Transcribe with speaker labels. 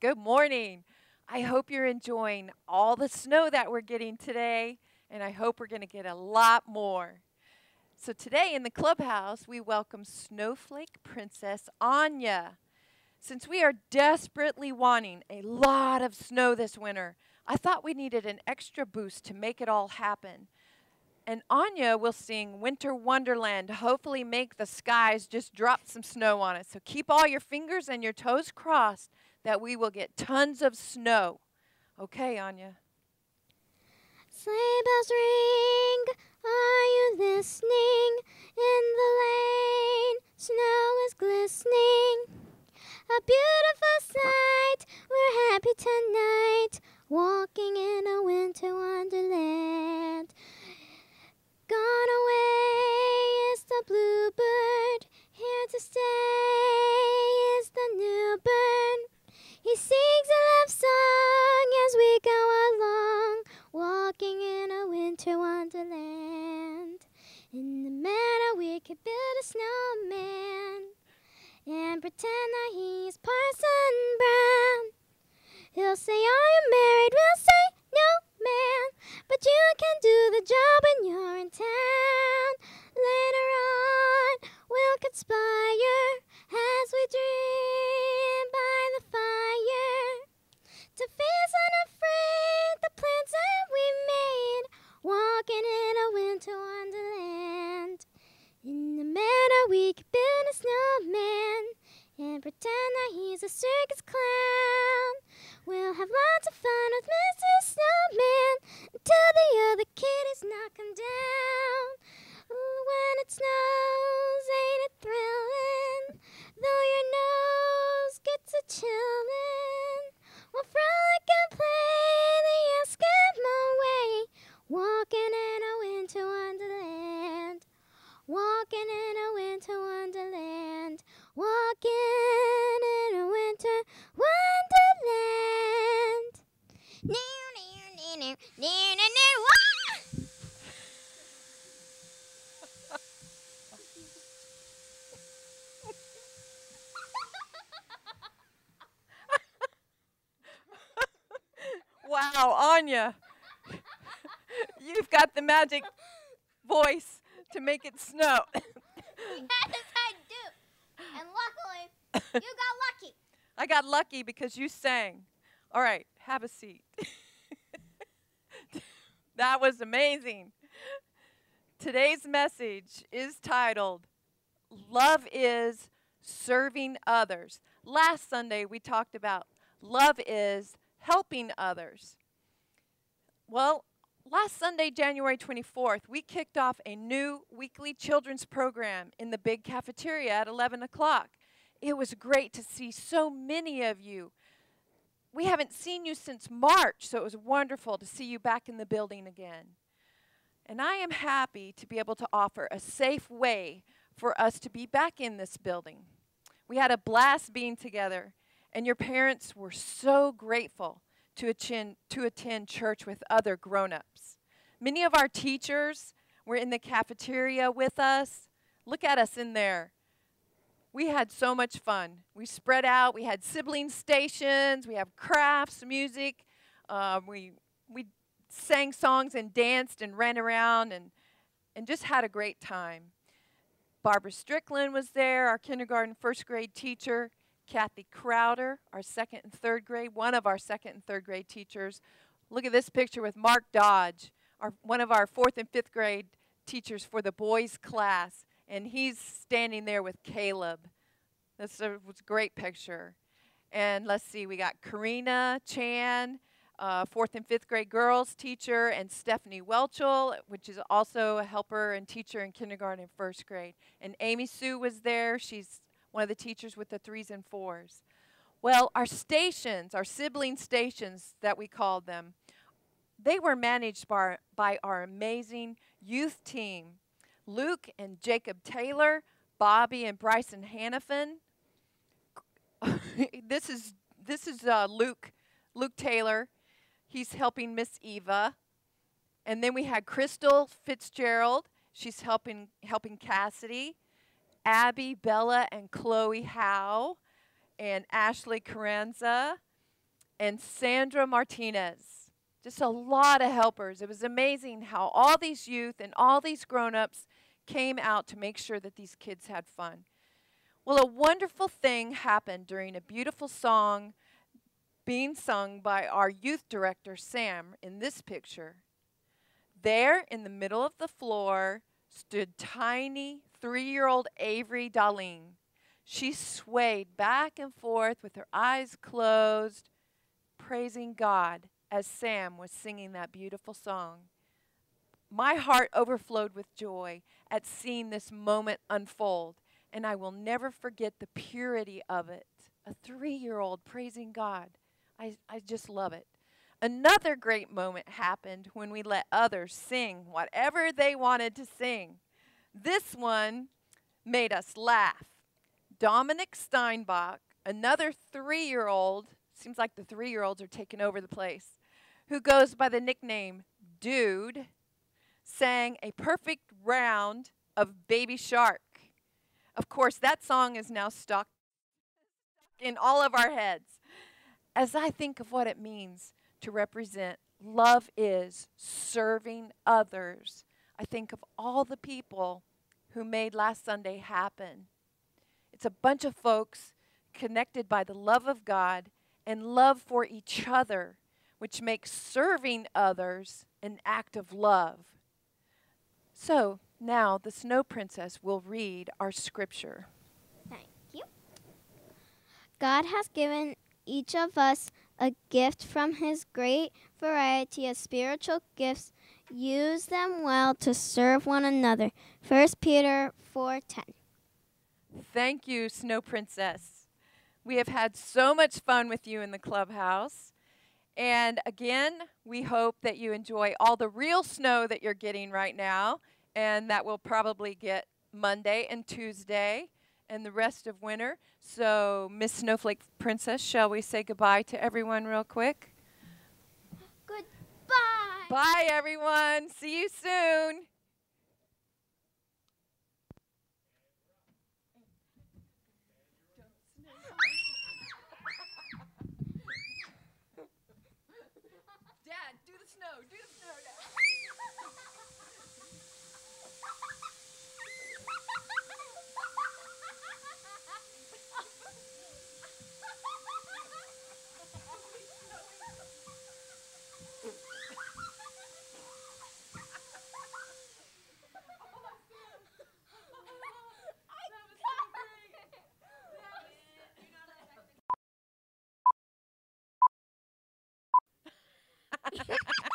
Speaker 1: Good morning. I hope you're enjoying all the snow that we're getting today, and I hope we're going to get a lot more. So, today in the clubhouse, we welcome Snowflake Princess Anya. Since we are desperately wanting a lot of snow this winter, I thought we needed an extra boost to make it all happen. And Anya will sing Winter Wonderland hopefully make the skies just drop some snow on it. So keep all your fingers and your toes crossed that we will get tons of snow. Okay, Anya.
Speaker 2: Sleigh bells ring, are you listening? In the lane, snow is glistening. A beautiful sight, we're happy tonight, walking in a winter wonderland. Snowman and pretend that he's Parson Brown. He'll say, you married? We'll say, No, man. But you can do the job when you're meadow, we could build a snowman and pretend that he's a circus clown.
Speaker 1: Wow, Anya. You've got the magic voice to make it snow.
Speaker 2: Yes, I do. And luckily, you got lucky.
Speaker 1: I got lucky because you sang. All right, have a seat. that was amazing. Today's message is titled Love is Serving Others. Last Sunday, we talked about love is helping others. Well, last Sunday, January 24th, we kicked off a new weekly children's program in the big cafeteria at 11 o'clock. It was great to see so many of you. We haven't seen you since March, so it was wonderful to see you back in the building again. And I am happy to be able to offer a safe way for us to be back in this building. We had a blast being together, and your parents were so grateful to attend, to attend church with other grown ups. Many of our teachers were in the cafeteria with us. Look at us in there. We had so much fun. We spread out. We had sibling stations. We have crafts, music. Um, we we sang songs and danced and ran around and and just had a great time. Barbara Strickland was there, our kindergarten first grade teacher. Kathy Crowder, our second and third grade, one of our second and third grade teachers. Look at this picture with Mark Dodge, our, one of our fourth and fifth grade teachers for the boys class, and he's standing there with Caleb. Uh, was a great picture. And let's see, we got Karina Chan, uh, fourth and fifth grade girls teacher, and Stephanie Welchel, which is also a helper and teacher in kindergarten and first grade. And Amy Sue was there. She's one of the teachers with the threes and fours. Well, our stations, our sibling stations that we called them, they were managed by, by our amazing youth team Luke and Jacob Taylor, Bobby and Bryson Hannafin. this is this is uh, Luke Luke Taylor. He's helping Miss Eva, and then we had Crystal Fitzgerald. She's helping helping Cassidy. Abby, Bella, and Chloe Howe, and Ashley Carranza, and Sandra Martinez. Just a lot of helpers. It was amazing how all these youth and all these grown ups came out to make sure that these kids had fun. Well, a wonderful thing happened during a beautiful song being sung by our youth director, Sam, in this picture. There in the middle of the floor stood tiny three year old Avery Darlene. She swayed back and forth with her eyes closed, praising God as Sam was singing that beautiful song. My heart overflowed with joy at seeing this moment unfold, and I will never forget the purity of it. A three year old praising God. I, I just love it. Another great moment happened when we let others sing whatever they wanted to sing. This one made us laugh. Dominic Steinbach, another three year old, seems like the three year olds are taking over the place, who goes by the nickname Dude, sang a perfect round of Baby Shark. Of course, that song is now stuck in all of our heads. As I think of what it means to represent love is serving others, I think of all the people who made last Sunday happen. It's a bunch of folks connected by the love of God and love for each other, which makes serving others an act of love. So now the Snow Princess will read our scripture.
Speaker 2: Thank you. God has given each of us a gift from his great variety of spiritual gifts. Use them well to serve one another. 1 Peter 4:10.
Speaker 1: Thank you, Snow Princess. We have had so much fun with you in the clubhouse. And again, we hope that you enjoy all the real snow that you're getting right now, and that we'll probably get Monday and Tuesday and the rest of winter. So, Miss Snowflake Princess, shall we say goodbye to everyone real quick? Bye, everyone. See you soon. i